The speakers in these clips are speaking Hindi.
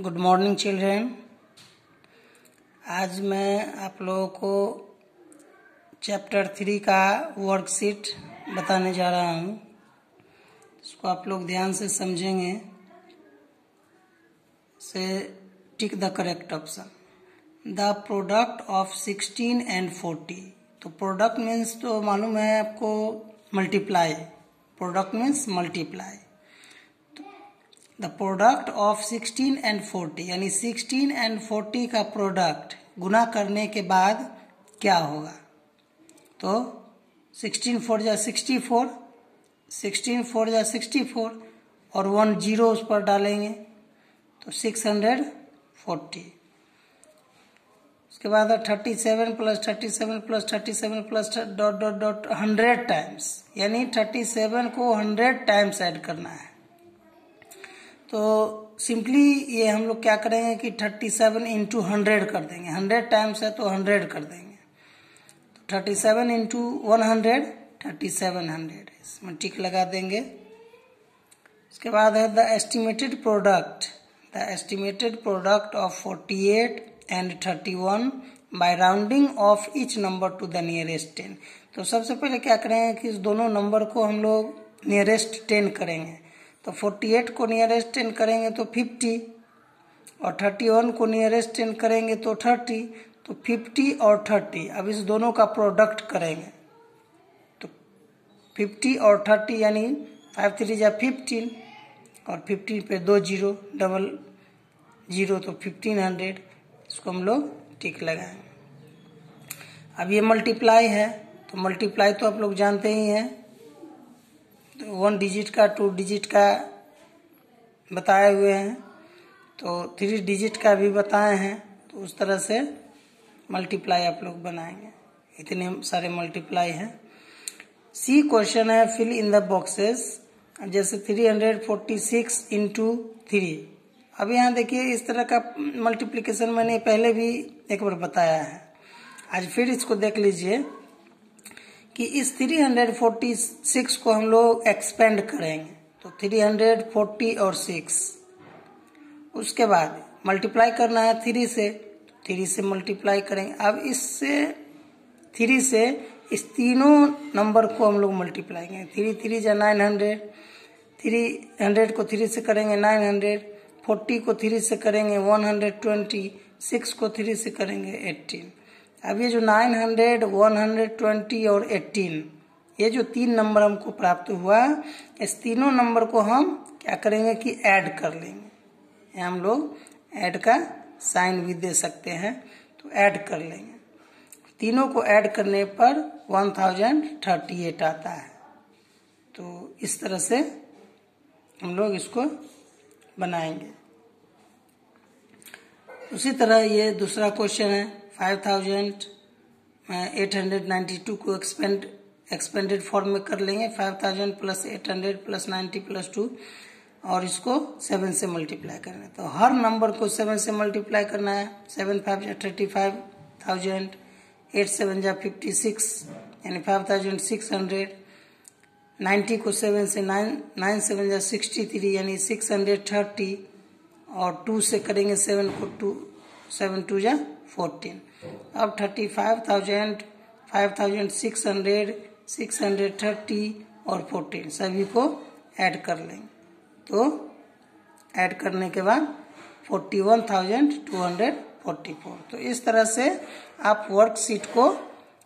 Good morning children. आज मैं आप लोगों को चैप्टर थ्री का वर्कशीट बताने जा रहा हूँ। इसको आप लोग ध्यान से समझेंगे। से tick the correct option. The product of sixteen and forty. तो प्रोडक्ट मीन्स तो मालूम है आपको multiply. Product means multiply. The product of 16 and 40 यानी 16 एंड 40 का प्रोडक्ट गुना करने के बाद क्या होगा? तो 16 फोर जा सिक्सटी फोर सिक्सटीन फोर जा सिक्सटी फोर और वन ज़ीरो उस पर डालेंगे तो सिक्स हंड्रेड फोर्टी उसके बाद thirty seven plus thirty seven plus thirty seven plus dot dot dot hundred times यानी थर्टी सेवन को हंड्रेड टाइम्स ऐड करना है। तो सिंपली ये हम लोग क्या करेंगे कि थर्टी सेवन इंटू हंड्रेड कर देंगे। हंड्रेड टाइम्स है तो हंड्रेड कर देंगे। तो thirty seven into one hundred, thirty seven hundred. इसमें टिक लगा देंगे। उसके बाद है the estimated product the estimated product of forty eight and thirty one by rounding off each number to the nearest ten तो सबसे पहले क्या करेंगे कि इस दोनों नंबर को हम लोग नियरेस्ट टेन करेंगे। तो 48 को नियरेस्ट टेन करेंगे तो 50 और 31 को नियरेस्ट टेन करेंगे तो 30 तो 50 और 30 अब इस दोनों का प्रोडक्ट करेंगे। तो 50 और 30 यानी फाइव थ्री जा फिफ्टीन और 15 पे दो ज़ीरो डबल ज़ीरो तो 1500 इसको हम लोग टिक लगाएँगे। अब ये मल्टीप्लाई है तो मल्टीप्लाई तो आप लोग जानते ही हैं। वन डिजिट का, टू डिजिट का बताए हुए हैं। तो थ्री डिजिट का भी बताए हैं। तो उस तरह से मल्टीप्लाई आप लोग बनाएँगे। इतने सारे मल्टीप्लाई हैं। सी क्वेश्चन है फिल इन द बॉक्सेस जैसे three hundred forty six into three अब यहाँ देखिए, इस तरह का मल्टीप्लीकेशन मैंने पहले भी एक बार बताया है। आज फिर इसको देख लीजिए। कि इस 346 को हम लोग एक्सपेंड करेंगे। तो 340 और 6 उसके बाद मल्टीप्लाई करना है थ्री से। तो थ्री से मल्टीप्लाई करेंगे अब इससे थ्री से इस तीनों नंबर को हम लोग मल्टीप्लाई करेंगे। थ्री थ्री जा नाइन हंड्रेड थ्री हंड्रेड को थ्री से करेंगे नाइन हंड्रेड फोर्टी को थ्री से करेंगे वन हंड्रेड ट्वेंटी सिक्स को थ्री से करेंगे एट्टीन अब ये जो 900, 120 और 18 ये जो तीन नंबर हमको प्राप्त हुआ इस तीनों नंबर को हम क्या करेंगे कि ऐड कर लेंगे। हम लोग ऐड का साइन भी दे सकते हैं तो ऐड कर लेंगे। तीनों को ऐड करने पर 1038 आता है। तो इस तरह से हम लोग इसको बनाएँगे। उसी तरह ये दूसरा क्वेश्चन है। Five thousand eight hundred ninety two को एक्सपेंड एक्सपेंडेड फॉर्म में कर लेंगे, five thousand plus eight hundred plus ninety plus two, और इसको सेवन से मल्टीप्लाई करना है। तो हर नंबर को सेवन से मल्टीप्लाई करना है, सेवन फाइव जा thirty five thousand, eight seven जा फिफ्टी सिक्स, यानी five thousand six hundred ninety को सेवन से नाइन नाइन सेवन जा सिक्सटी थ्री, यानी सिक्स हंड्रेड थर्टी, और टू से करेंगे सेवन को टू सेवन टू जा फोर्टीन। अब thirty five thousand five thousand six hundred six hundred thirty और फोर्टीन, सभी को ऐड कर लेंगे। तो ऐड करने के बाद forty one thousand two hundred forty four. तो इस तरह से आप वर्कशीट को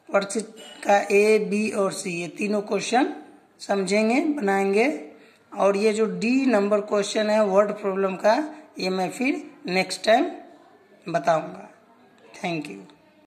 वर्कशीट का ए बी और सी ये तीनों क्वेश्चन समझेंगे, बनाएँगे। और ये जो डी नंबर क्वेश्चन है वर्ड प्रॉब्लम का, ये मैं फिर नेक्स्ट टाइम बताऊँगा। Thank you